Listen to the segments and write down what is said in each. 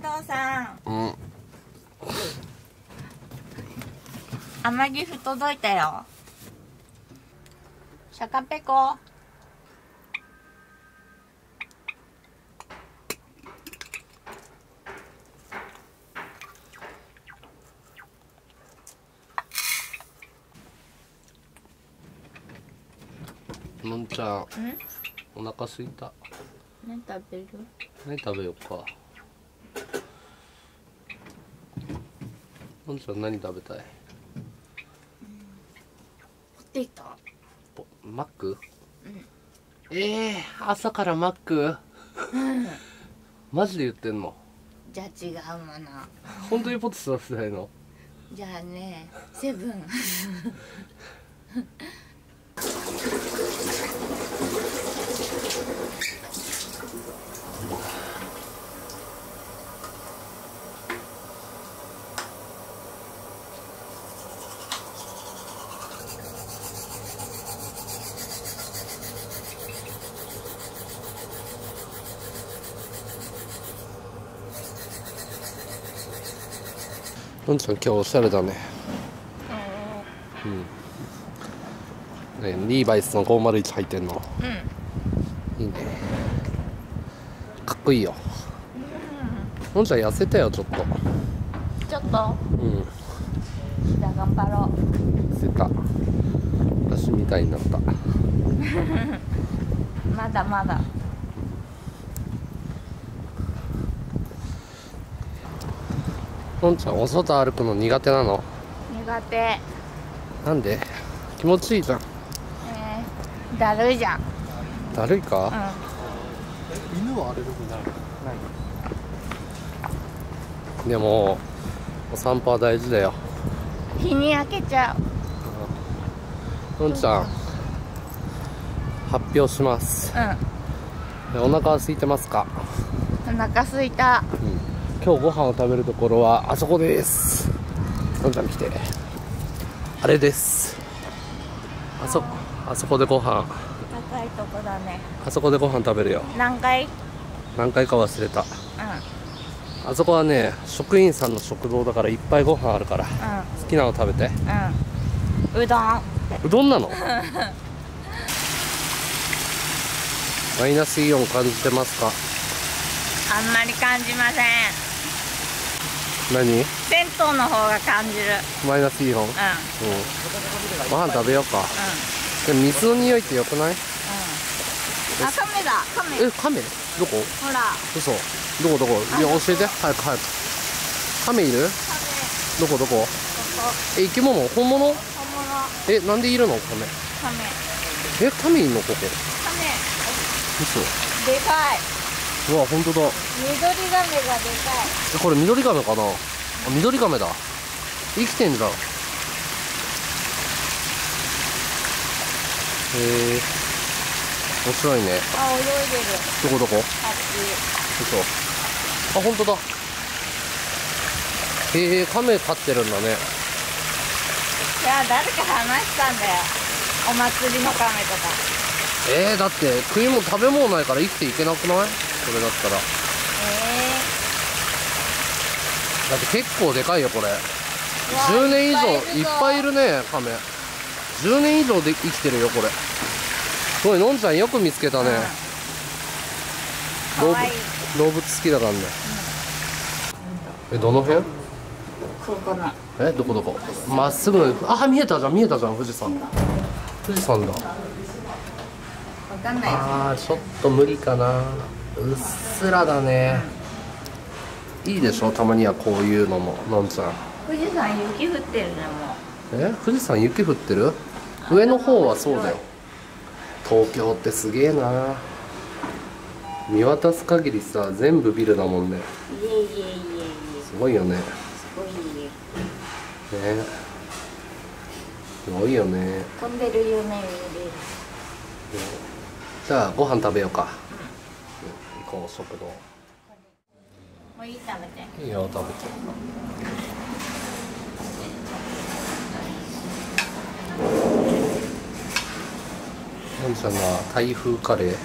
堂さん。うん。甘ギフ届いたよ。シャカペコ。のんちゃんお腹すいた。何食べる？何食べようかのんちゃん何食べたい？ポテト。ポマック、ええー、朝からマック？マジで言ってんの？じゃあ違うもの。本当にポテト食べたいの？じゃあねセブン のん。ちゃん。今日おしゃれだねうん。ねリーバイスの501履いてん。のうん。いいねかっこいいよのん。ちゃん。痩せたよちょっとちょっとうん。じゃあ頑張ろう痩せた私みたいになったまだまだのんちゃんお外歩くの苦手なの？苦手。えなんで？気持ちいいじゃん。ー、だるいじゃん。だるいか、う犬はアレルギーない？でもお散歩は大事だよ。ん日に焼けちゃう。のんちゃん発表します。でお腹は空いてますか、うんお腹すいた今日ご飯を食べるところはあそこです。のんちゃん来て。あれです。あそあそこでご飯。高いとこだね。あそこでご飯食べるよ。何階うん何回か忘れた。あそこはね職員さんの食堂だからいっぱいご飯あるから好きなの食べて。うんうん。うどん。うどんなの？マイナスイオン感じてますか？あんまり感じません何？銭湯の方が感じる。マイナスイオン？うん。うんうんご飯食べようか。でも水の匂いって良くない？うん。あ亀だ亀え亀どこ？ほら。嘘。どこどこ？いや教えて。早く早く。亀いる？亀どこ？どこ？え生き物？本物？本物。えなんでいるの？亀亀え亀いんの？ここ。亀嘘。でかいうわ本当だ。緑亀がでかい。えこれ緑亀かな？あ緑亀だ。生きてんじゃん。へえ。面白いね。あ泳いでる。どこどこ？あっ嘘。あ本当だ。へえ亀飼ってるんだね。ちいや誰か話したんだよ。お祭りの亀とか。えー、だって食い物食べ物ないから生きていけなくない？それだったら。えだって結構でかいよこれ。え10年以上いっぱいいるるね亀。10年以上で生きてるよこれ。すごいのんちゃんよく見つけたね、動物かわいい。動物好きだからね、えどの辺ここのえどこどこ？まっすぐあ見えたじゃん見えたじゃん富士山。富士山だ。わかんない。あーちょっと無理かなうっすらだね。いいでしょ？たまにはこういうのも。のんちゃん。富士山雪降ってるねもえ？富士山雪降ってる？上の方はそうだよ。東京ってすげえな。見渡す限りさ全部ビルだもんね。ういえいえいえいえ。すごいよね。ねすごい家すごいよね。飛んでる夢見れる。じゃあご飯食べようか、行こう食堂もういい食べて。いいよ食べて。のんちゃんが台風カレー。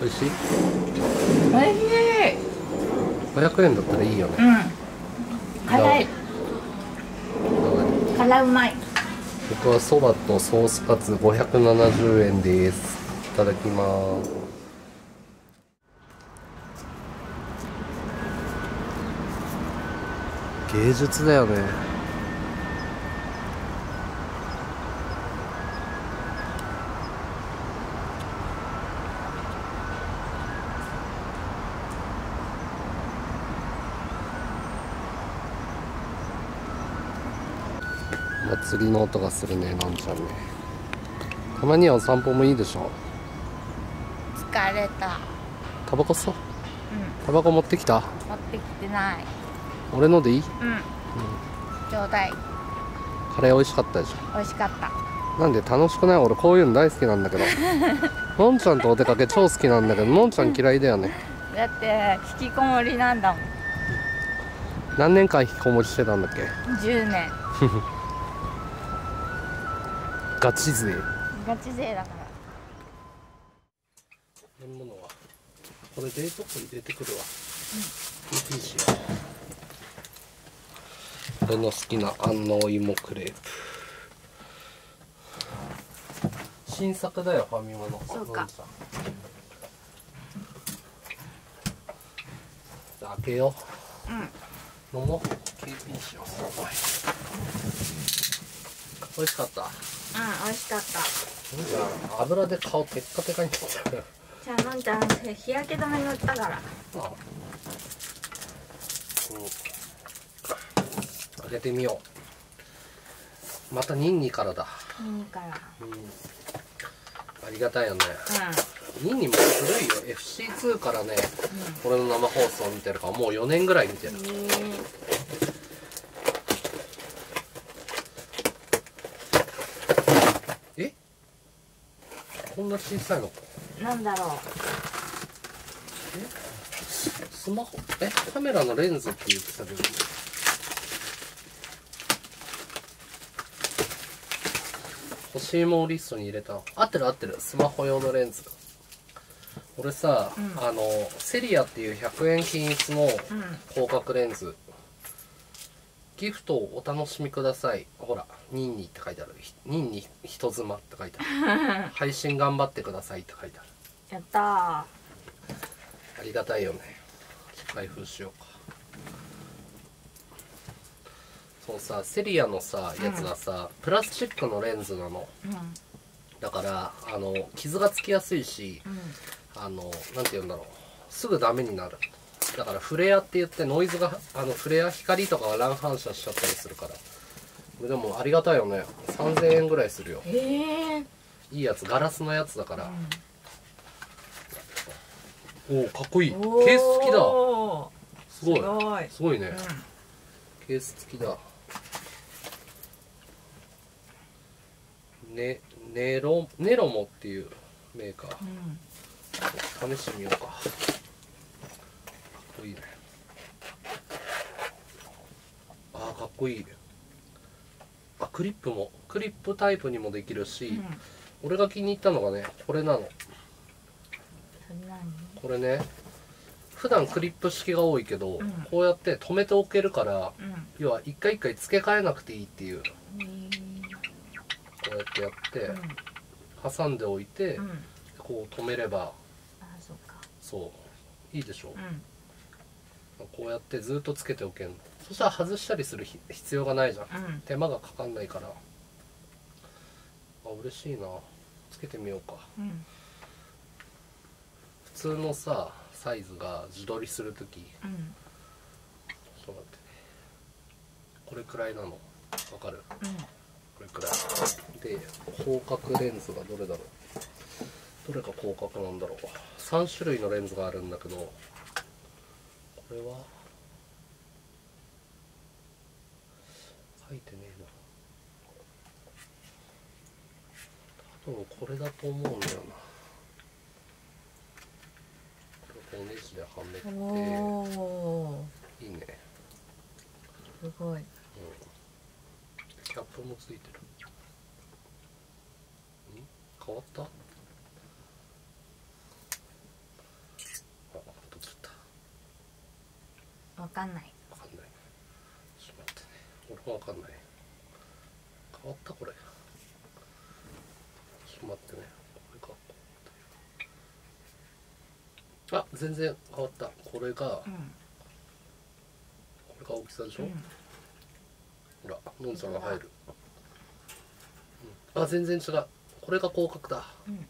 美味しい？おいしい。500円だったらいいよね。うん。辛い。辛う？まい僕はそばとソースカツ570円です。いただきます。芸術だよね。祭りの音がするねなんちゃんね。たまにはお散歩もいいでしょ。疲れた。タバコ吸おう。うん。タバコ持ってきた？持ってきてない。俺のでいい？うん。ちょうだい。カレー美味しかったでし美味しかった。ょなんで楽しくない？俺こういうの大好きなんだけど。のんちゃんとお出かけ超好きなんだけどのんちゃん嫌いだよね。だって引きこもりなんだもん。何年間引きこもりしてたんだっけ？10年 ガチ勢。ガチ勢だから。飲み物はこれ冷蔵庫に入れてくるわ。うん。いいしよう俺の好きな安納芋クレープ。新作だよファミマの。そうか。開けよう。ん。う飲もう。KP しよう美味しかった。うん美味しかった。油で顔テッカテカになっちゃうじゃあのんちゃん日焼け止め塗ったから。あうん。開けてみよう。またニンニからだ。いいから。うん。ありがたいよね。うニンニも古いよ。FC2 からね俺の生放送見てるからもう4年ぐらい見てる。んえこんな小さいのなんだろう。スマホ？え？カメラのレンズって言ってたけど。欲しいものリストに入れた。合ってる合ってる。スマホ用のレンズ。俺さ、うん。あのセリアっていう100円均一のうん。広角レンズギフトをお楽しみください。ほら「ニンニ」って書いてある。ひ「ニンニ人妻」って書いてある。配信頑張ってくださいって書いてある。やったー。ありがたいよね。開封しようか。そうさセリアのさやつはさ、プラスチックのレンズなの。うん。だからあの傷がつきやすいしうん。あのなんて言うんだろう。すぐダメになるだからフレアって言ってノイズがあのフレア光とかが乱反射しちゃったりするから。これでもありがたいよね。3000円ぐらいするよ。ええ。ー、いいやつガラスのやつだから、おおかっこいい。ケおー。ス付きだ。ーすごい。すごい。すごいね、うケース付きだ。ねネロネロモっていうメーカー。んうん。試してみようかこいいね。あーかっこいい。あクリップも。クリップタイプにもできるし、うん。俺が気に入ったのがねこれなの。これね普段クリップ式が多いけど、うん。こうやって止めておけるからうん。要は一回一回付け替えなくていいっていう。こえーうやってやって、うん。挟んでおいて、うん。こう止めればあそう。いいでしょ、うんこうやってずっとつけておけん。のそしたら外したりするひ必要がないじゃん。うん。手間がかかんないから。あ嬉しいな。つけてみようか。うん。普通のさサイズが自撮りするとき。ちうん。ょっと待って。ねこれくらいなの。わかる？うん。これくらい。で広角レンズがどれだろう？どれが広角なんだろう？3種類のレンズがあるんだけどこれは？書いてねえな。多分これだと思うんだよな。これをネジではめていいね。すごい。キャップもついてる。ん？変わったわかんない。わかんない。ちょっと待ってね。俺もわかんない。変わったこれ。ちょっと待ってね。これかあ全然変わった。これが、こうんれが大きさでしょ、うん。ほらのんちゃんが入る、うん。あ全然違う。これが広角だ。うん。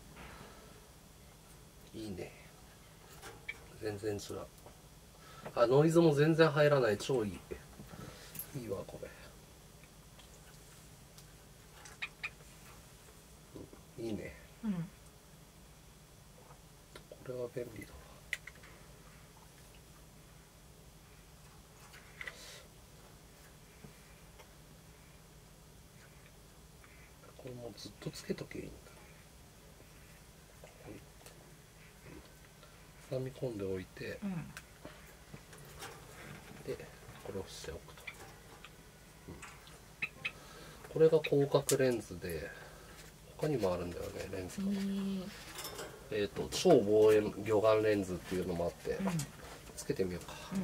いいね。全然違うあノイズも全然入らない。超いい。いいわこれ。うんいいね。うん。これは便利だわ。これもうずっとつけとけばいいんだ。挟み込んでおいて。うんでこれをしておくと、うん。これが広角レンズで他にもあるんだよねレンズが、へええっ、と超望遠魚眼レンズっていうのもあって、うん。つけてみようか。うん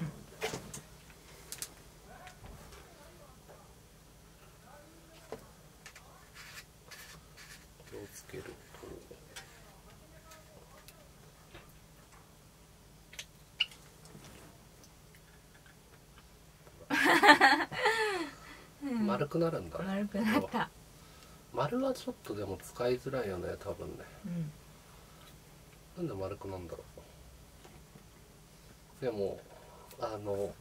これをつけると丸くなるんだ。丸くなった。丸はちょっとでも使いづらいよね多分ね。うんなんで丸くなんだろう。でもあの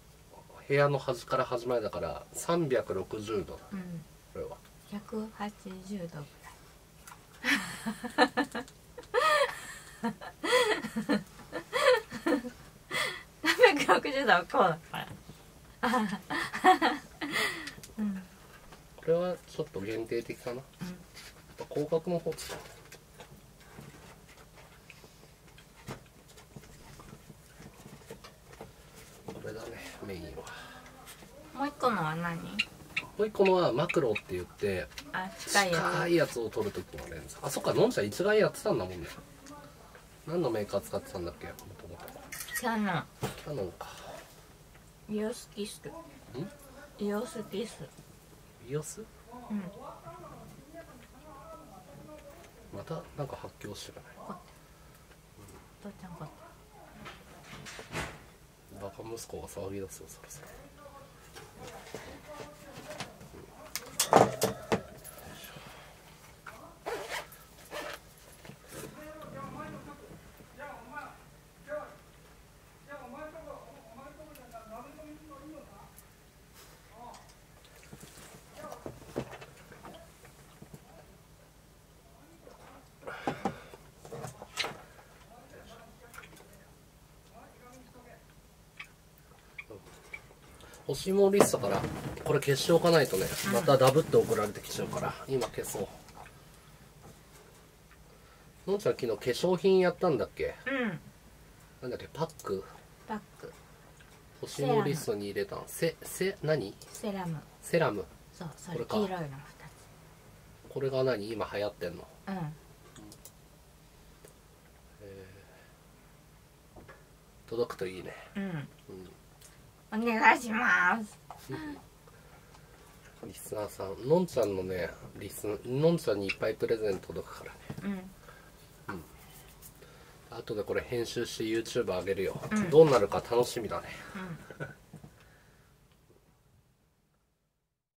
部屋の端から端までだから360度だ。うん。これは。180度ぐらい。360度はこうだからこれはちょっと限定的かな、やっぱ広角の方使う。これだねメインは。もう一個のは何？もう一個のはマクロって言ってあ近いや近いやつを撮るときのレンズ。あそっかのんちゃん一眼やってたんだもんね。何のメーカー使ってたんだっけ？もともと。つキャノン。キャノンか。イオスキスイオスキス。イオス？うん。またなんか発狂してるね父ちゃんこバカ息子が騒ぎ出すよそろそろ欲しいものリストからこれ消しておかないとねまたダブって送られてきちゃうから今消そう。のんちゃん昨日化粧品やったんだっけ？うん。なんだっけ？パック？パック。欲しいものリストに入れたんせせ何？セラム。セラム。そうそこれ黄色いの2これが何？今流行ってんの？つうん。届くといいね。うん、お願いします。リスナーさんのんちゃんのねリスのんちゃんにいっぱいプレゼント届くからね。うん。後でこれ編集して YouTube 上げるよ、うん。どうなるか楽しみだね。うん